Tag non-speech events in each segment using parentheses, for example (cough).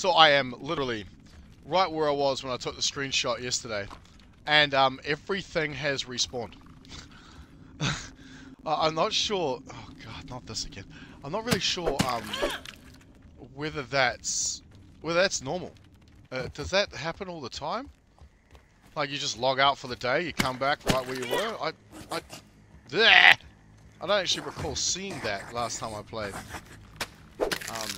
So I am literally right where I was when I took the screenshot yesterday. And um, everything has respawned. (laughs) I'm not sure... Oh god, not this again. I'm not really sure um, whether that's... Whether that's normal. Uh, does that happen all the time? Like you just log out for the day, you come back right where you were? I... I... Bleh! I don't actually recall seeing that last time I played. Um,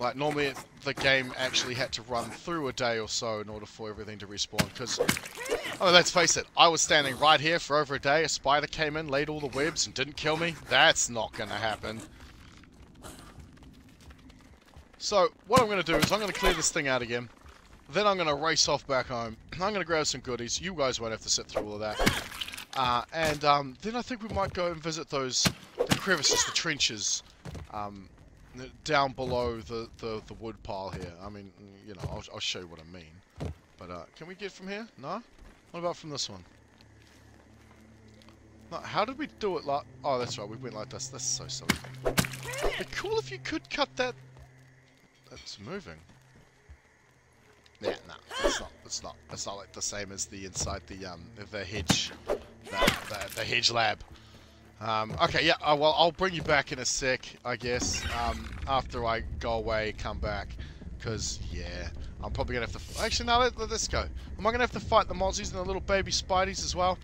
like, normally the game actually had to run through a day or so in order for everything to respawn, because, mean, let's face it, I was standing right here for over a day, a spider came in, laid all the webs, and didn't kill me. That's not gonna happen. So, what I'm gonna do is I'm gonna clear this thing out again, then I'm gonna race off back home, (clears throat) I'm gonna grab some goodies, you guys won't have to sit through all of that. Uh, and um, then I think we might go and visit those the crevices, the trenches, um, down below the, the, the wood pile here. I mean, you know, I'll, I'll show you what I mean. But uh, can we get from here? No? What about from this one? No, how did we do it like... Oh, that's right, we went like this. That's so silly. It'd be cool if you could cut that... That's moving. Yeah, no, it's not. It's not. It's not like the same as the inside the um the hedge the, the, the hedge lab. Um, okay, yeah, uh, well, I'll bring you back in a sec, I guess, um, after I go away, come back, because, yeah, I'm probably going to have to... Actually, no, let, let this go. Am I going to have to fight the mozzies and the little baby spideys as well?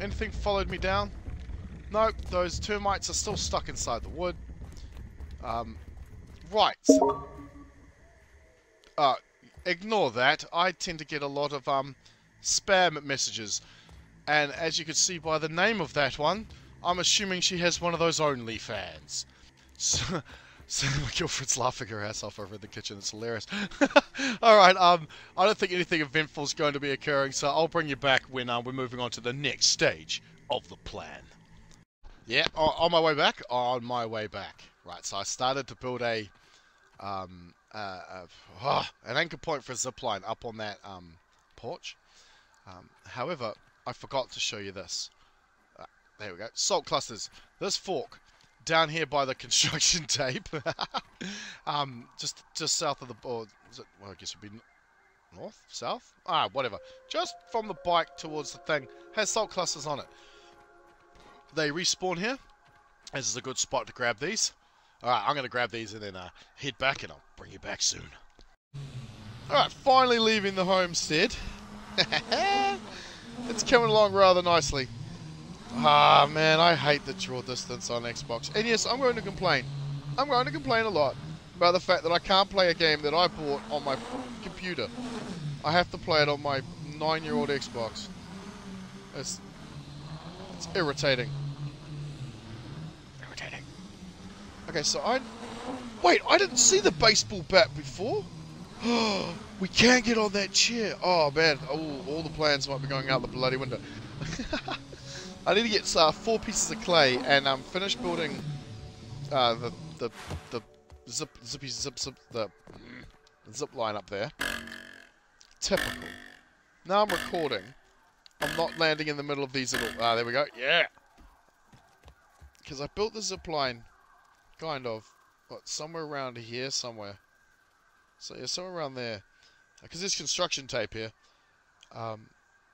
Anything followed me down? No, those termites are still stuck inside the wood. Um, right. Uh, ignore that. I tend to get a lot of, um, spam messages. And as you can see by the name of that one, I'm assuming she has one of those OnlyFans. (laughs) So, so (laughs) my girlfriend's laughing her ass off over in the kitchen. It's hilarious. (laughs) Alright, um, I don't think anything eventful is going to be occurring, so I'll bring you back when uh, we're moving on to the next stage of the plan. Yeah, on my way back? On my way back. Right, so I started to build a, um, uh, uh, oh, an anchor point for a zipline up on that, um, porch. Um, however, I forgot to show you this. Uh, there we go. Salt clusters. This fork down here by the (laughs) construction tape, (laughs) um, just just south of the board. Well, I guess it would be north, south. Ah, whatever. Just from the bike towards the thing has salt clusters on it. They respawn here. This is a good spot to grab these. Alright, I'm going to grab these and then uh, head back and I'll bring you back soon. Alright, finally leaving the homestead. (laughs) it's coming along rather nicely. Ah, man, I hate the draw distance on Xbox. And yes, I'm going to complain. I'm going to complain a lot about the fact that I can't play a game that I bought on my computer. I have to play it on my nine-year-old Xbox. It's, it's irritating. Irritating. Okay, so I... Wait, I didn't see the baseball bat before. (gasps) (gasps) we can't get on that chair. Oh man, oh, all the plans might be going out the bloody window. (laughs) I need to get uh, four pieces of clay and um, finish building uh, the the the zip zippy zip zip the, zip line up there. Typical. Now I'm recording. I'm not landing in the middle of these little. Ah, there we go. Yeah. Because I built the zip line, kind of, what, somewhere around here somewhere. So yeah, somewhere around there. Because there's construction tape here. Um,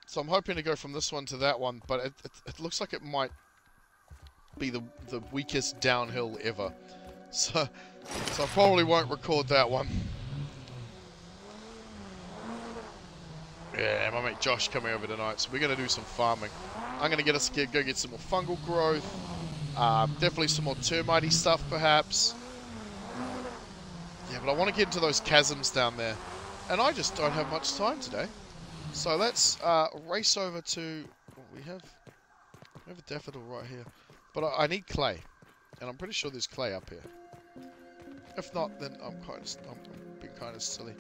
so I'm hoping to go from this one to that one, but it, it, it, looks like it might be the, the weakest downhill ever. (laughs) So, so I probably won't record that one. Yeah, my mate Josh coming over tonight, so we're going to do some farming. I'm going to get us go get some more fungal growth. Uh, definitely some more termite stuff, perhaps. Yeah, but I want to get into those chasms down there. And I just don't have much time today. So let's uh, race over to... Oh, we have we have a daffodil right here. But I, I, need clay. And I'm pretty sure there's clay up here. If not, then I'm kind of, I'm, I'm being kind of silly.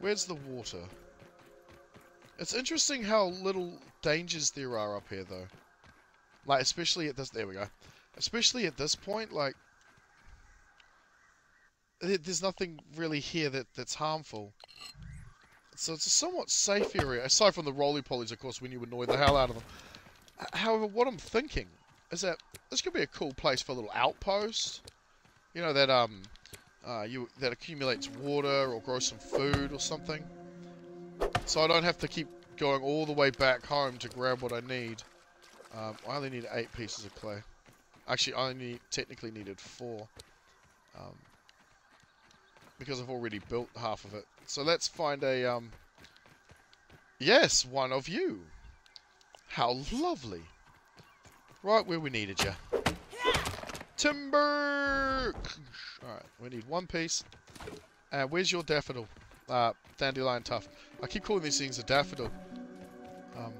Where's the water? It's interesting how little dangers there are up here, though. Like, especially at this... There we go. Especially at this point, like there's nothing really here that, that's harmful. So it's a somewhat safe area, aside from the roly-polies, of course, when you annoy the hell out of them. However, what I'm thinking is that this could be a cool place for a little outpost. You know, that, um, uh, you that accumulates water or grows some food or something. So I don't have to keep going all the way back home to grab what I need. Um, I only need eight pieces of clay. Actually, I only technically needed four. Um, because I've already built half of it. So let's find a, um... Yes, one of you. How lovely. Right where we needed you. Timber! Alright, we need one piece. Uh, where's your daffodil? Uh, dandelion tuft. I keep calling these things a daffodil. Um,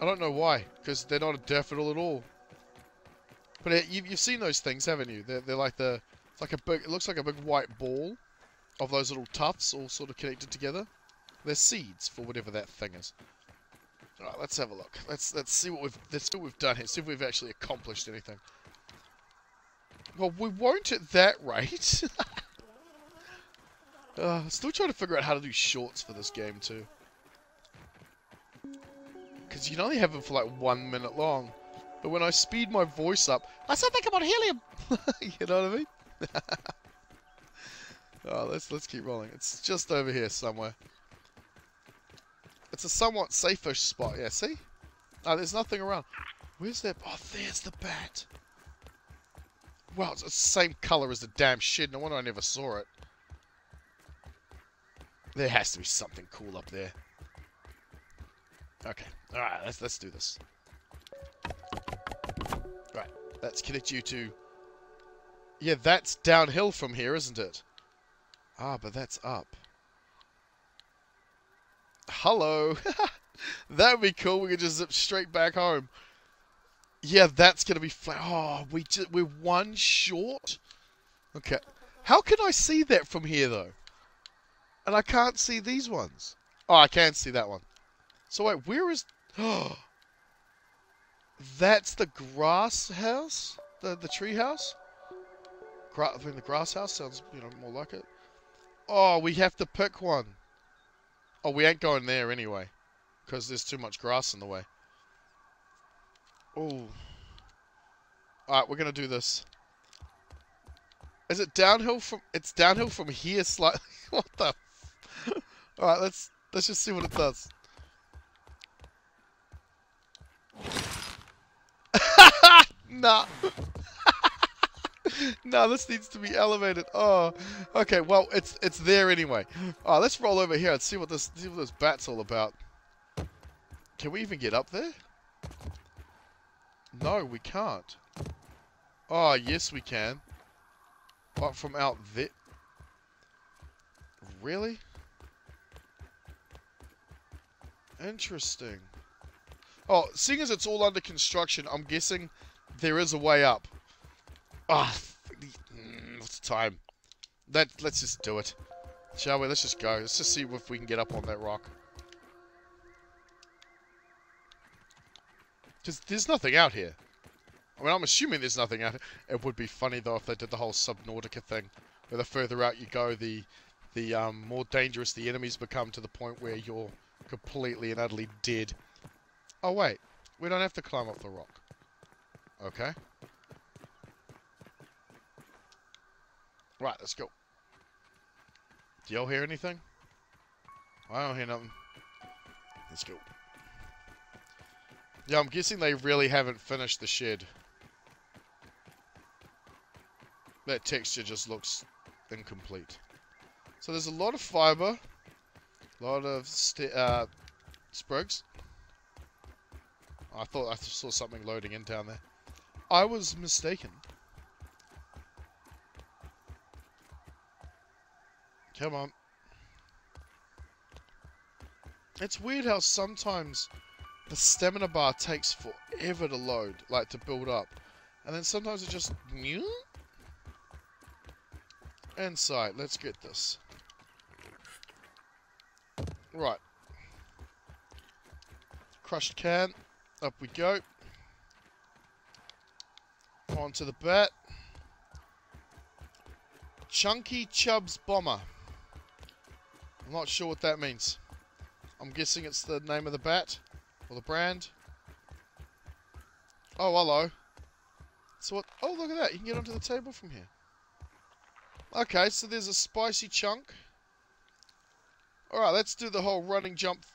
I don't know why, because they're not a daffodil at all. But it, you, have seen those things, haven't you? They're, they're like the, like a big, it looks like a big white ball of those little tufts all sort of connected together. They're seeds for whatever that thing is. Alright, let's have a look. Let's let's see what we've let's see what we've done here. See if we've actually accomplished anything. Well, we won't at that rate. (laughs) uh, still trying to figure out how to do shorts for this game too. Because you can only have them for like one minute long. But when I speed my voice up, I something on helium. (laughs) you know what I mean? (laughs) oh, let's let's keep rolling. It's just over here somewhere. It's a somewhat safer spot. Yeah, see? Oh, there's nothing around. Where's that? Oh, there's the bat. Wow, it's the same color as the damn shit. No wonder I never saw it. There has to be something cool up there. Okay. Alright, let's let's do this. Right. Let's connect you to Yeah, that's downhill from here, isn't it? Ah, but that's up. Hello. (laughs) that would be cool. We could just zip straight back home. Yeah, that's going to be flat. Oh, we just, we're one short? Okay. How can I see that from here, though? And I can't see these ones. Oh, I can see that one. So, wait, where is... Oh, (gasps) that's the grass house? The, the tree house? Gra I mean, the grass house sounds, you know, more like it. Oh, we have to pick one. Oh, we ain't going there anyway. Because there's too much grass in the way. Oh. Alright, we're going to do this. Is it downhill from... It's downhill from here slightly. (laughs) what the... Alright, let's, let's just see what it does. (laughs) nah. (laughs) no, this needs to be elevated. Oh, okay. Well, it's it's there anyway. Oh, let's roll over here and see what this see what this bat's all about. Can we even get up there? No, we can't. Oh, yes, we can. But from out there. Really? Interesting. Oh, seeing as it's all under construction, I'm guessing there is a way up. Ah, oh, the time? Let, let's just do it. Shall we? Let's just go. Let's just see if we can get up on that rock. Because there's nothing out here. I mean, I'm assuming there's nothing out here. It would be funny, though, if they did the whole Subnautica thing. Where the further out you go, the the um, more dangerous the enemies become to the point where you're completely and utterly dead. Oh, wait. We don't have to climb up the rock. Okay. Right, let's go. Do y'all hear anything? I don't hear nothing. Let's go. Yeah, I'm guessing they really haven't finished the shed. That texture just looks incomplete. So there's a lot of fiber, a lot of uh, sprigs. I thought I saw something loading in down there. I was mistaken. Come on. It's weird how sometimes the stamina bar takes forever to load, like to build up. And then sometimes it just... Insight, let's get this. Right. Crushed can. Up we go. Onto the bat. Chunky Chubs Bomber. I'm not sure what that means. I'm guessing it's the name of the bat or the brand. Oh, hello. So what? Oh, look at that. You can get onto the table from here. Okay, so there's a spicy chunk. Alright, let's do the whole running jump.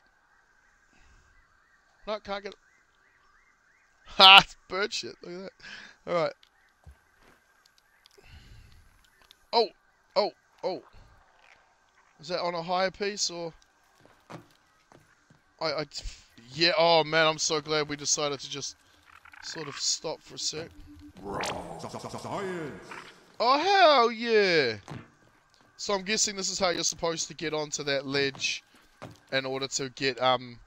No, can't get. (laughs) Ha! It's bird shit. Look at that. Alright. Oh! Oh! Oh! Is that on a higher piece or? I, I, yeah. Oh man, I'm so glad we decided to just sort of stop for a sec. Oh hell yeah! So I'm guessing this is how you're supposed to get onto that ledge in order to get um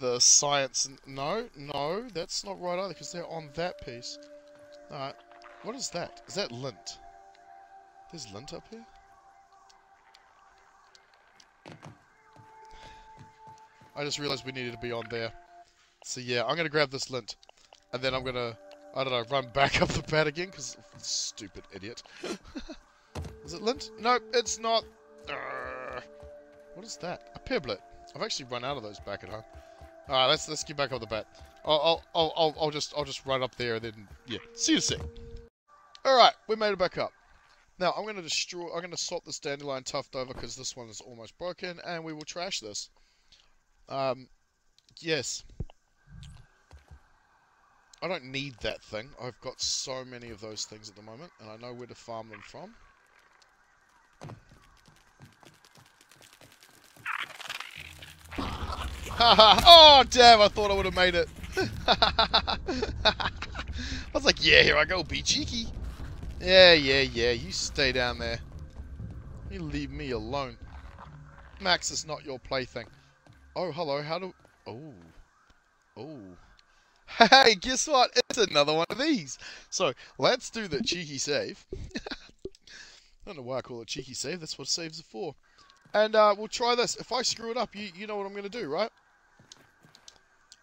the science. No, no, that's not right either because they're on that piece. Alright, what is that? Is that lint? There's lint up here. I just realized we needed to be on there. So yeah, I'm gonna grab this lint, and then I'm gonna, I don't know, run back up the pad again, because stupid idiot. (laughs) is it lint? No, it's not. Urgh. What is that? A pebblet. I've actually run out of those back at home. All right, let's let's get back up the bat. I'll I'll I'll I'll just I'll just run up there and then yeah. See you soon. All right, we made it back up. Now I'm going to destroy. I'm going to swap this dandelion tuft over because this one is almost broken, and we will trash this. Um, yes. I don't need that thing. I've got so many of those things at the moment, and I know where to farm them from. (laughs) oh, damn, I thought I would have made it. (laughs) I was like, yeah, here I go, be cheeky. Yeah, yeah, yeah, you stay down there. You leave me alone. Max is not your plaything. Oh, hello, how do... Oh. Oh. (laughs) Hey, guess what? It's another one of these. So, let's do the cheeky save. (laughs) I don't know why I call it cheeky save. That's what saves are for. And uh, we'll try this. If I screw it up, you, you know what I'm going to do, right?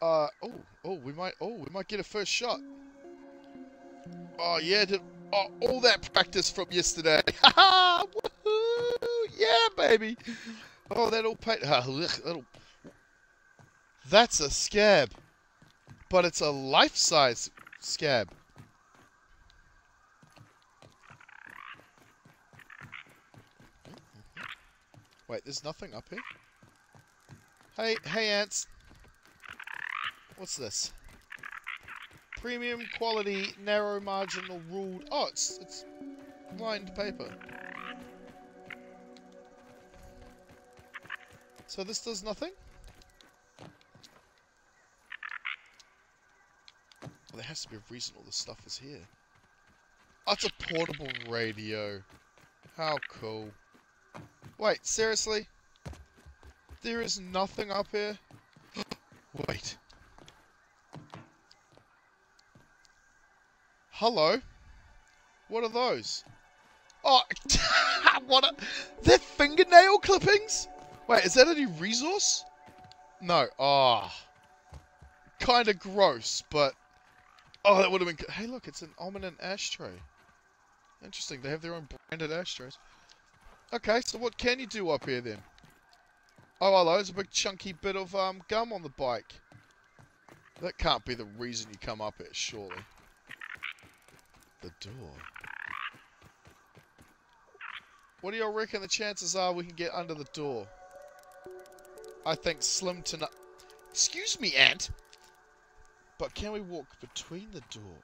Uh, oh, oh, we might, oh, we might get a first shot. Oh, yeah, did, oh, all that practice from yesterday. (laughs) Yeah, baby! Oh, that'll pay, uh, that'll, that's a scab. But it's a life-size scab. Wait, there's nothing up here? Hey, hey ants. What's this? Premium quality, narrow marginal ruled. Oh, it's it's lined paper. So this does nothing? Well, there has to be a reason all this stuff is here. Oh, it's a portable radio. How cool. Wait, seriously? There is nothing up here? (gasps) Wait. Hello? What are those? Oh, (laughs) what are... They're fingernail clippings? Wait, is that any resource? No. Oh. Kind of gross, but... Oh, that would have been... Hey, look, it's an ominent ashtray. Interesting, they have their own branded ashtrays. Okay, so what can you do up here then? Oh, hello, there's a big chunky bit of um, gum on the bike. That can't be the reason you come up it, surely. The door. What do y'all reckon the chances are we can get under the door? I think slim to no... Excuse me, Ant! But can we walk between the door?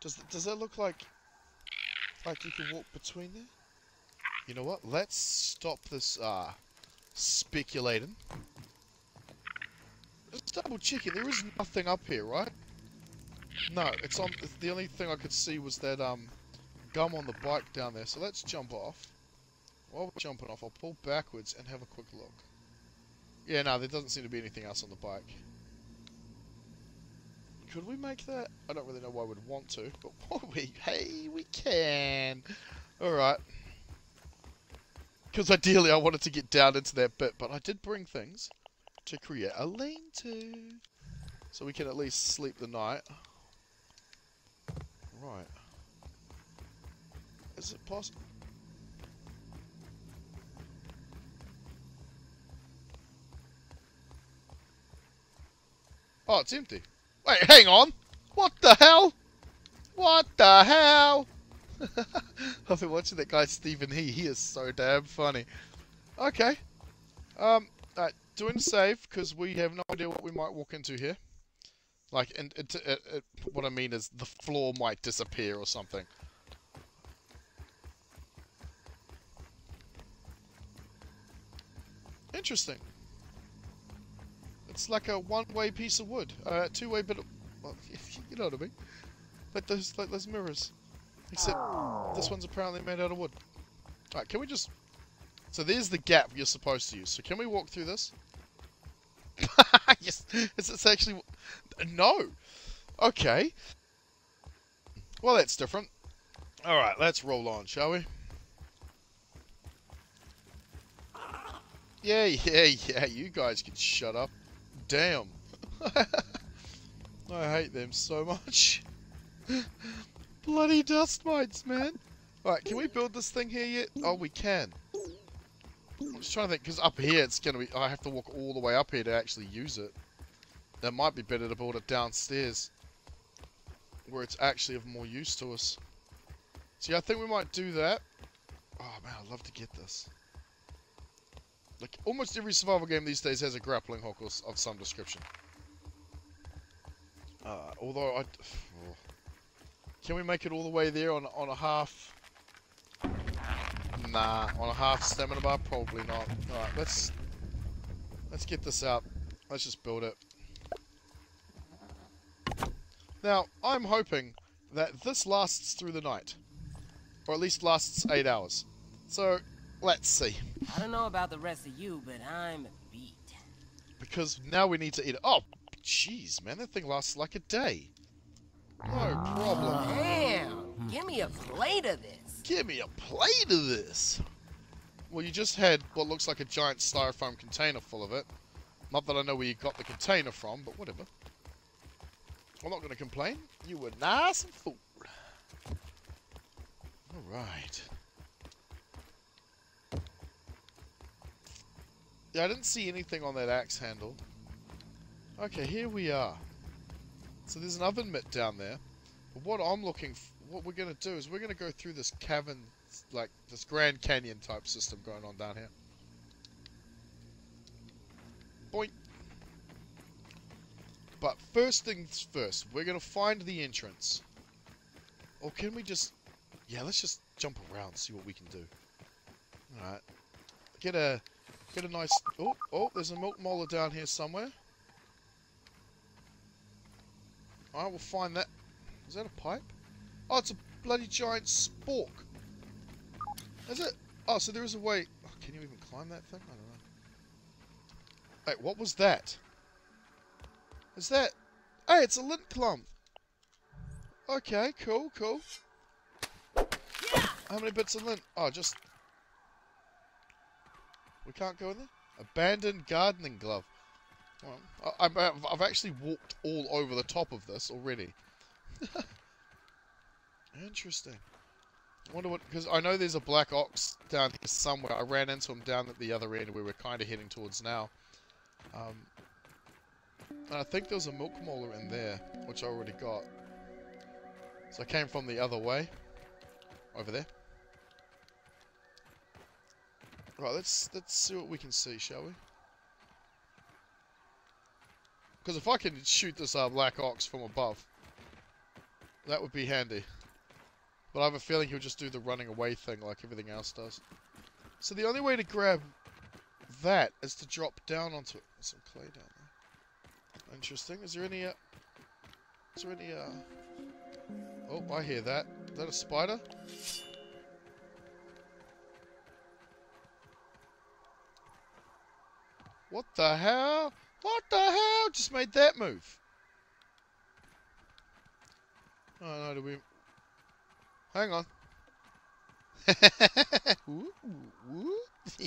Does, does that look like... Like you can walk between there? You know what? Let's stop this uh, speculating. Just double checking. There is nothing up here, right? No, it's on. The only thing I could see was that um, gum on the bike down there. So let's jump off. While we're jumping off, I'll pull backwards and have a quick look. Yeah, no, there doesn't seem to be anything else on the bike. Could we make that? I don't really know why we'd want to, (laughs) but we? Hey, we can. All right. Because ideally I wanted to get down into that bit, but I did bring things to create a lean-to. So we can at least sleep the night. Right. Is it possible? Oh, it's empty. Wait, hang on! What the hell? What the hell? (laughs) I've been watching that guy Stephen He. He is so damn funny. Okay. Um. Alright, doing save because we have no idea what we might walk into here. Like, and, and uh, uh, what I mean is the floor might disappear or something. Interesting. It's like a one-way piece of wood, uh, two-way bit of, well, (laughs) you know what I mean. Like those, like those mirrors. Except this one's apparently made out of wood. Alright, can we just... So there's the gap you're supposed to use. So can we walk through this? (laughs) yes, it's, it's actually... No! Okay. Well, that's different. Alright, let's roll on, shall we? Yeah, yeah, yeah, you guys can shut up. Damn. (laughs) I hate them so much. (laughs) Bloody dust mites, man. Alright, can we build this thing here yet? Oh, we can. I'm just trying to think, because up here it's going to be... I have to walk all the way up here to actually use it. That might be better to build it downstairs. Where it's actually of more use to us. See, I think we might do that. Oh, man, I'd love to get this. Like, almost every survival game these days has a grappling hook of some description. Uh, although, I... Oh. (sighs) Can we make it all the way there on, on a half... Nah, on a half stamina bar? Probably not. Alright, let's... Let's get this out. Let's just build it. Now, I'm hoping that this lasts through the night. Or at least lasts 8 hours. So, let's see. I don't know about the rest of you, but I'm beat. Because now we need to eat it. Oh, jeez, man, that thing lasts like a day. No problem. Damn! Give me a plate of this. Give me a plate of this. Well, you just had what looks like a giant styrofoam container full of it. Not that I know where you got the container from, but whatever. I'm not going to complain. You were nice and full. Alright. Yeah, I didn't see anything on that axe handle. Okay, here we are. So there's an oven mitt down there. But what I'm looking for what we're going to do is we're going to go through this cavern, like this Grand Canyon type system going on down here. Boink. But first things first, we're going to find the entrance. Or can we just... Yeah, let's just jump around, see what we can do. Alright. Get a Get a nice... Oh, oh, there's a milk molar down here somewhere. I will find that. Is that a pipe? Oh, it's a bloody giant spork. Is it? Oh, so there is a way... Oh, can you even climb that thing? I don't know. Wait, what was that? Is that... Hey, it's a lint clump. Okay, cool, cool. Yeah. How many bits of lint? Oh, just we can't go in there? Abandoned gardening glove. Well, I, have actually walked all over the top of this already. (laughs) Interesting. I wonder what, because I know there's a black ox down here somewhere. I ran into him down at the other end where we're kind of heading towards now. Um, and I think there's a milk molar in there, which I already got. So I came from the other way. Over there. Right, let's let's see what we can see, shall we? Because if I can shoot this uh, Black Ox from above, that would be handy. But I have a feeling he'll just do the running away thing like everything else does. So the only way to grab that is to drop down onto it. There's some clay down there. Interesting. Is there any... Uh, is there any... Uh... Oh, I hear that. Is that a spider? What the hell? What the hell? Just made that move. Oh no, do we... Hang on. (laughs) ooh, ooh. (laughs)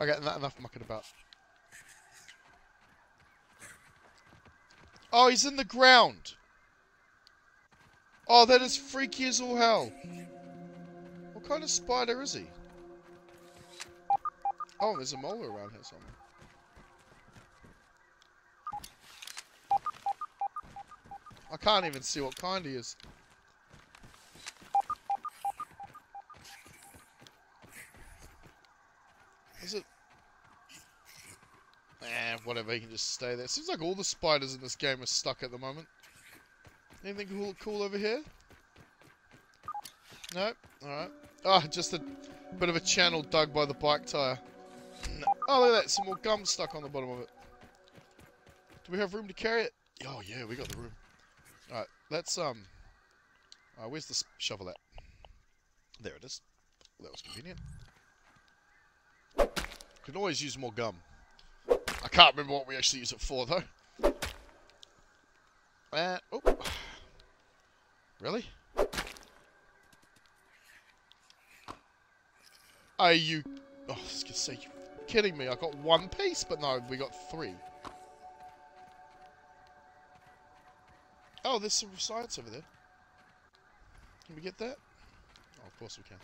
I got enough mucking about. Oh, he's in the ground. Oh, that is freaky as all hell. What kind of spider is he? Oh, there's a molar around here somewhere. I can't even see what kind he is. Eh, whatever, he can just stay there. Seems like all the spiders in this game are stuck at the moment. Anything cool, cool over here? No? Alright. Ah, just a bit of a channel dug by the bike tyre. Oh, look at that. Some more gum stuck on the bottom of it. Do we have room to carry it? Oh, yeah, we got the room. Alright, let's, um... Uh, where's the shovel at? There it is. That was convenient. Can always use more gum. I can't remember what we actually use it for, though. And, oh. Really? Are you... Oh, I was going say, you kidding me? I got one piece, but no, we got three. Oh, there's some science over there. Can we get that? Oh, of course we can.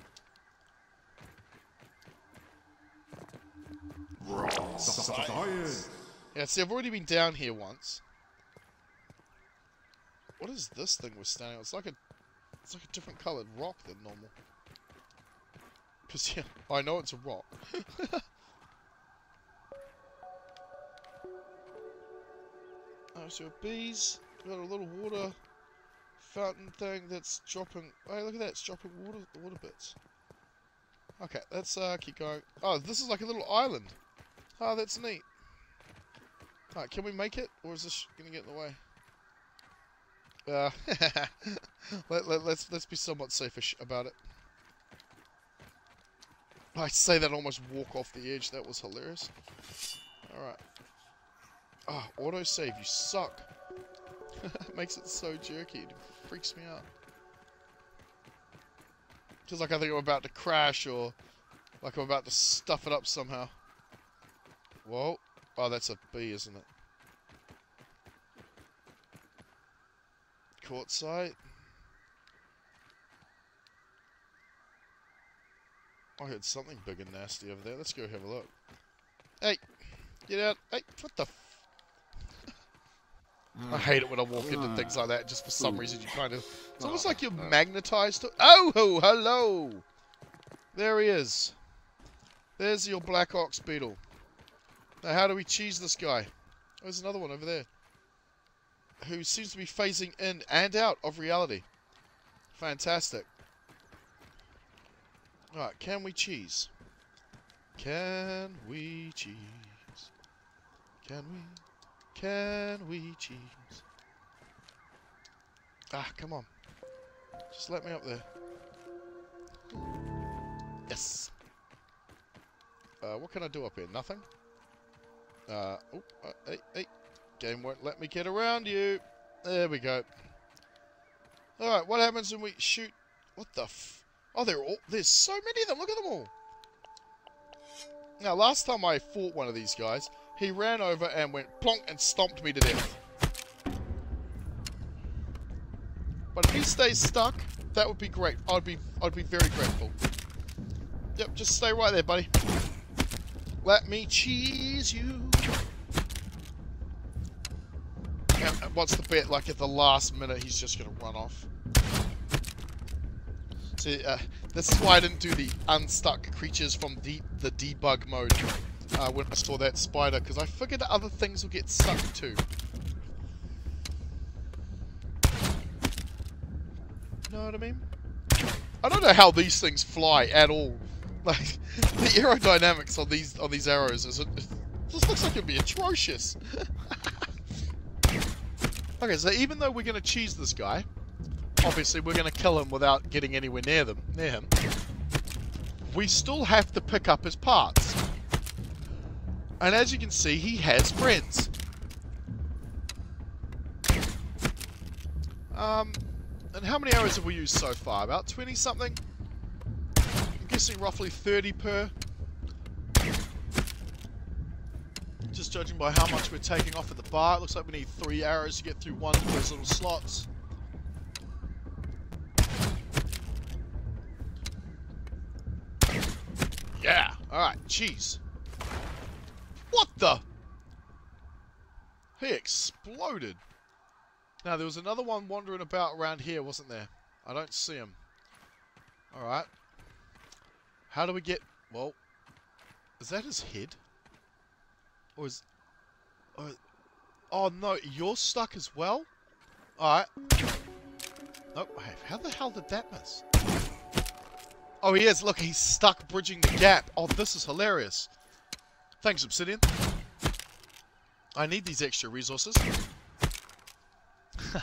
Yeah, see, I've already been down here once. What is this thing we're standing on? It's like a, it's like a different coloured rock than normal. Cause yeah, I know it's a rock. (laughs) oh, so bees. Got a little water fountain thing that's dropping. Hey, look at that! It's dropping water, water bits. Okay, let's uh, keep going. Oh, this is like a little island. Oh, that's neat. Alright, can we make it? Or is this going to get in the way? Uh, (laughs) let, let, let's, let's be somewhat safe about it. I say that almost walk off the edge. That was hilarious. Alright. Oh, autosave, you suck. (laughs) Makes it so jerky. It freaks me out. Feels like I think I'm about to crash or like I'm about to stuff it up somehow. Whoa. Oh, that's a bee, isn't it? Quartzite. I heard something big and nasty over there. Let's go have a look. Hey! Get out! Hey! What the I hmm. hate it when I walk into hmm. things like that, just for some reason you kind of... It's almost oh, like you're magnetized to... Oh, hello! There he is. There's your black ox beetle. Now, how do we cheese this guy? Oh, there's another one over there. Who seems to be phasing in and out of reality. Fantastic. Alright, can we cheese? Can we cheese? Can we? Can we cheese? Ah, come on. Just let me up there. Yes. Uh, what can I do up here? Nothing? Uh, oh, hey, hey. Game won't let me get around you. There we go. Alright, what happens when we shoot... What the f... Oh, they're all... There's so many of them. Look at them all. Now, last time I fought one of these guys, he ran over and went plonk and stomped me to death. But if he stays stuck, that would be great. I'd be I'd be very grateful. Yep, just stay right there, buddy. Let me cheese you. And what's the bet? Like at the last minute, he's just gonna run off. See, uh, this is why I didn't do the unstuck creatures from the the debug mode uh, when I saw that spider, because I figured other things will get stuck too. You know what I mean? I don't know how these things fly at all. (laughs) Like the aerodynamics on these on these arrows is it, it just looks like it'd be atrocious. (laughs) okay, so even though we're gonna cheese this guy, obviously we're gonna kill him without getting anywhere near them near him. We still have to pick up his parts. And as you can see, he has friends. Um, and how many arrows have we used so far? About 20 something? I'm guessing roughly 30 per. Just judging by how much we're taking off at the bar, it looks like we need three arrows to get through one of those little slots. Yeah, alright, cheese. What the? He exploded. Now, there was another one wandering about around here, wasn't there? I don't see him. Alright. How do we get... Well, is that his head? Or is... Oh, oh no, you're stuck as well? Alright. Oh, how the hell did that miss? Oh, he is. Look, he's stuck bridging the gap. Oh, this is hilarious. Thanks, Obsidian. I need these extra resources. (laughs) and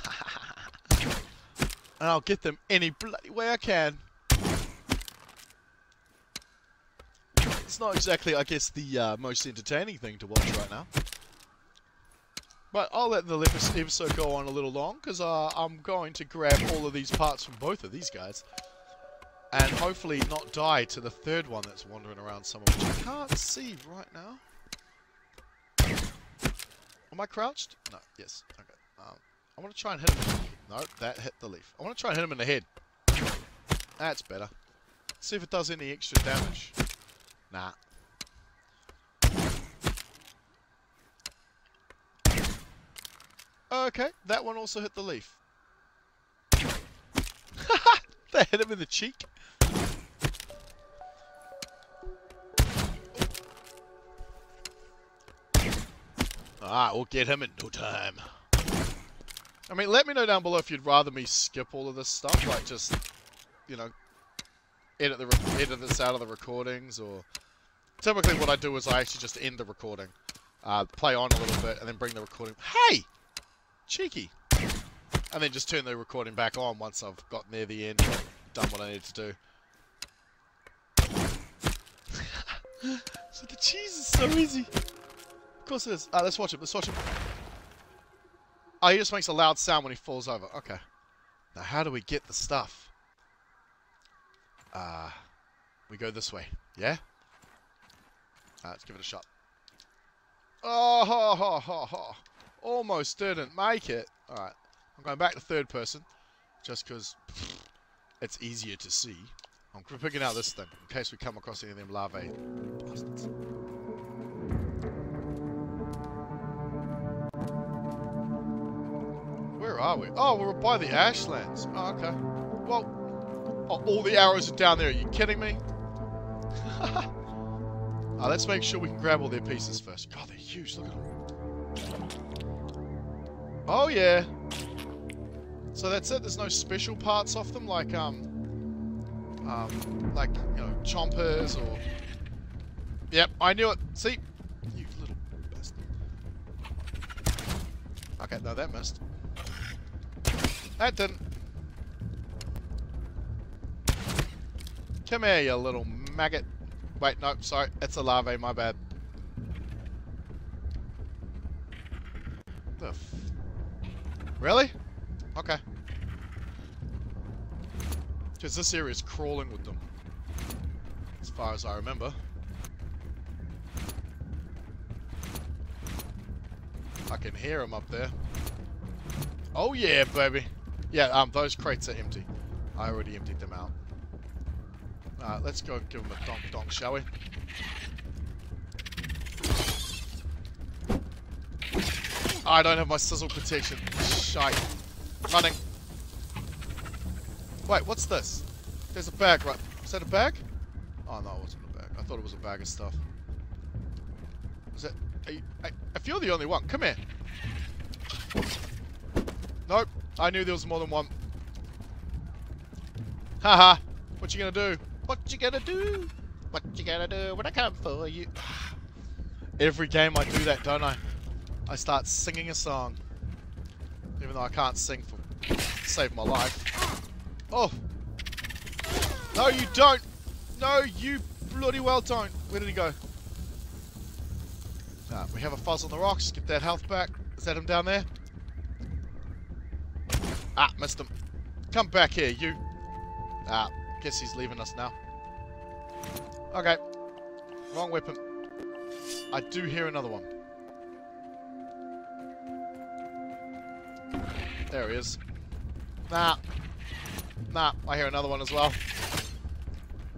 I'll get them any bloody way I can. It's not exactly, I guess, the uh, most entertaining thing to watch right now. But I'll let the episode go on a little long, because uh, I'm going to grab all of these parts from both of these guys. And hopefully not die to the third one that's wandering around somewhere, which I can't see right now. Am I crouched? No, yes. Okay. Um, I want to try and hit him. No, that hit the leaf. I want to try and hit him in the head. That's better. See if it does any extra damage. Nah. Okay, that one also hit the leaf. (laughs) that hit him in the cheek. Alright, we'll get him in no time. I mean, let me know down below if you'd rather me skip all of this stuff, like just, you know, edit the edit this out of the recordings, or typically what I do is I actually just end the recording, uh, play on a little bit, and then bring the recording. Hey, cheeky, and then just turn the recording back on once I've got near the end, done what I need to do. (laughs) so the cheese is so easy. Of course it is. Uh, let's watch it. Let's watch it. Oh, he just makes a loud sound when he falls over. Okay. Now, how do we get the stuff? Uh, we go this way. Yeah? Uh, let's give it a shot. Oh, ho, ho, ho, ho. Almost didn't make it. Alright. I'm going back to third person. Just because it's easier to see. I'm picking out this thing. In case we come across any of them larvae. Bastards. Where are we? Oh, we're by the Ashlands. Oh, okay. Well, oh, all the arrows are down there. Are you kidding me? (laughs) uh, let's make sure we can grab all their pieces first. God, they're huge. Look at them. Oh, yeah. So that's it. There's no special parts off them, like, um, um, like, you know, chompers or... Yep, I knew it. See? You little bastard. Okay, no, that missed. That didn't. Come here, you little maggot. Wait, no, sorry. It's a larvae, my bad. The really? Okay. Because this area is crawling with them. As far as I remember. I can hear them up there. Oh yeah, baby. Yeah, um, those crates are empty. I already emptied them out. Alright, let's go and give him a donk donk, shall we? I don't have my sizzle protection. Shite. Running. Wait, what's this? There's a bag, right? Is that a bag? Oh, no, it wasn't a bag. I thought it was a bag of stuff. Is that... You, I, I feel the only one. Come here. Nope. I knew there was more than one. Haha. what you gonna do? What you gonna do? What you gonna do when I come for you? (sighs) Every game I do that, don't I? I start singing a song. Even though I can't sing for (laughs) save my life. Oh! No, you don't! No, you bloody well don't. Where did he go? Ah, we have a fuzz on the rocks. Get that health back. Is that him down there? Ah, missed him. Come back here, you. Ah, guess he's leaving us now. Okay. Wrong weapon. I do hear another one. There he is. Nah. Nah, I hear another one as well.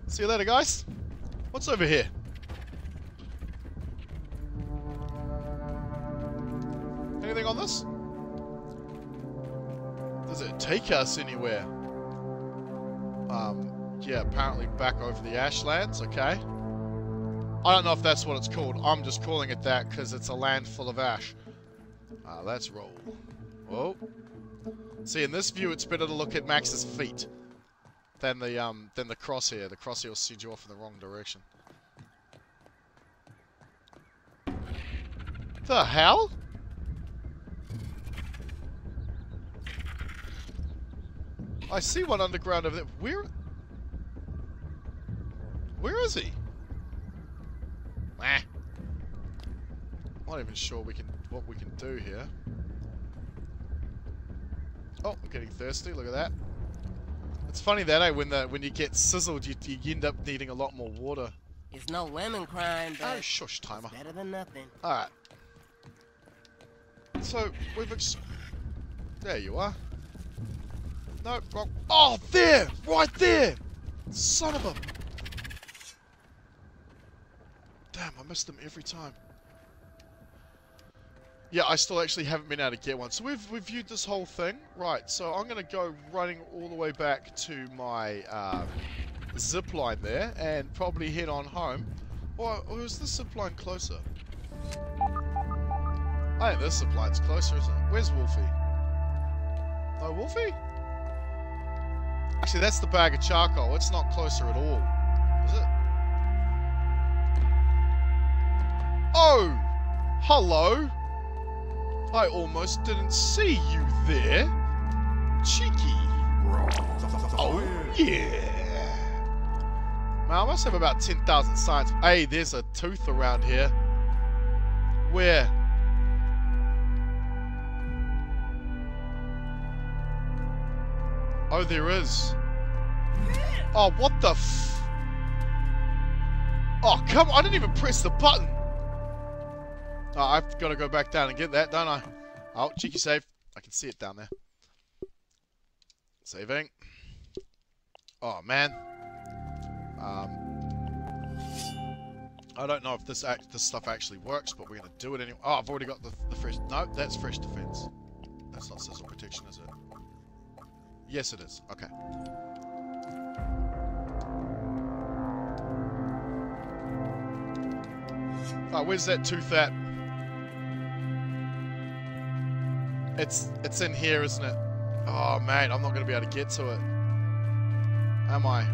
See you later, guys. What's over here? Anything on this? Does it take us anywhere? Um, yeah, apparently back over the Ashlands, okay. I don't know if that's what it's called. I'm just calling it that because it's a land full of ash. Ah, let's roll. Whoa. See, in this view, it's better to look at Max's feet than the um than the crosshair. The crosshair will send you off in the wrong direction. The hell? I see one underground over there. Where? Where is he? Nah. Not even sure we can what we can do here. Oh, I'm getting thirsty. Look at that. It's funny that, eh? When the when you get sizzled, you, you end up needing a lot more water. It's no lemon crime, but Oh, shush, timer. better than nothing. All right. So we've ex- there you are. No, wrong. Oh, there, right there. Son of a. Damn, I missed them every time. Yeah, I still actually haven't been able to get one. So we've we've viewed this whole thing, right? So I'm gonna go running all the way back to my um, zip line there, and probably head on home. Or, or is this zip line closer? I think this zip line's closer, isn't it? Where's Wolfie? No Wolfie? Actually, that's the bag of charcoal. It's not closer at all, is it? Oh! Hello! I almost didn't see you there. Cheeky. Oh, yeah. Man, I must have about 10,000 signs. Hey, there's a tooth around here. Where? Oh, there is. Oh, what the f... Oh, come on. I didn't even press the button. Oh, I've got to go back down and get that, don't I? Oh, cheeky save. I can see it down there. Saving. Oh, man. Um, I don't know if this act, this stuff actually works, but we're going to do it anyway. Oh, I've already got the, the fresh... No, that's fresh defense. That's not sizzle protection, is it? Yes, it is. Okay. Oh, where's that tooth at? It's it's in here, isn't it? Oh, mate, I'm not going to be able to get to it. Am I?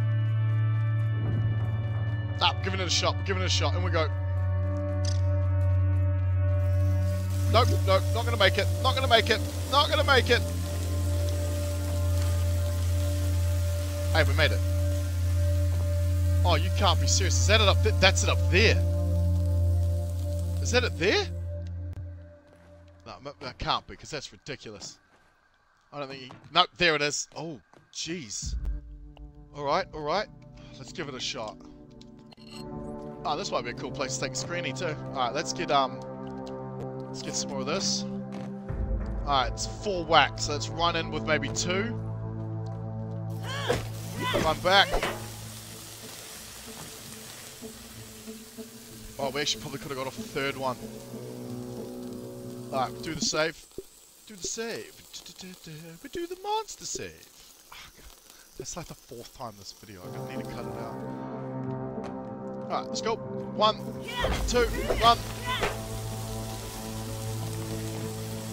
Ah, giving it a shot, giving it a shot, and we go. Nope, nope, not going to make it, not going to make it, not going to make it. Hey, we made it. Oh, you can't be serious. Is that it up th That's it up there. Is that it there? No, that can't be, because that's ridiculous. I don't think he... Nope, there it is. Oh, jeez. Alright, alright. Let's give it a shot. Oh, this might be a cool place to take a screeny too. Alright, let's get, um... Let's get some more of this. Alright, it's four whacks, so let's run in with maybe two. Run back. Oh, we actually probably could have got off a third one. Alright, do the save. Do the save. (laughs) We do the monster save. Ah, That's like the fourth time this video. I'm gonna need to cut it out. Alright, let's go. One, two, run.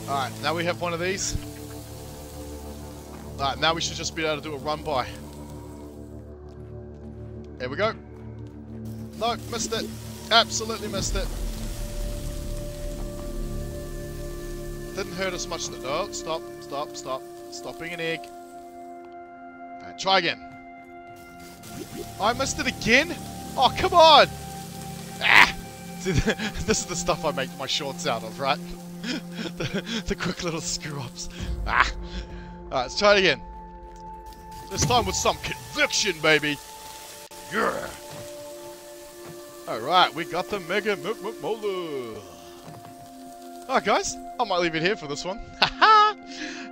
Alright, now we have one of these. Alright, now we should just be able to do a run by. There we go. No, missed it. Absolutely missed it. Didn't hurt us much. That oh, stop, stop, stop. Stop being an egg. Try again. I missed it again? Oh, come on! Ah! (laughs) See, (laughs) this is the stuff I make my shorts out of, right? (laughs) the, the quick little screw-ups. Ah! Alright, let's try it again. This time with some conviction, baby! Alright, we got the Mega M M Molar! Alright guys, I might leave it here for this one. (laughs)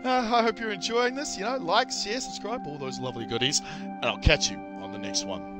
Uh, I hope you're enjoying this. You know, like, share, subscribe, all those lovely goodies. And I'll catch you on the next one.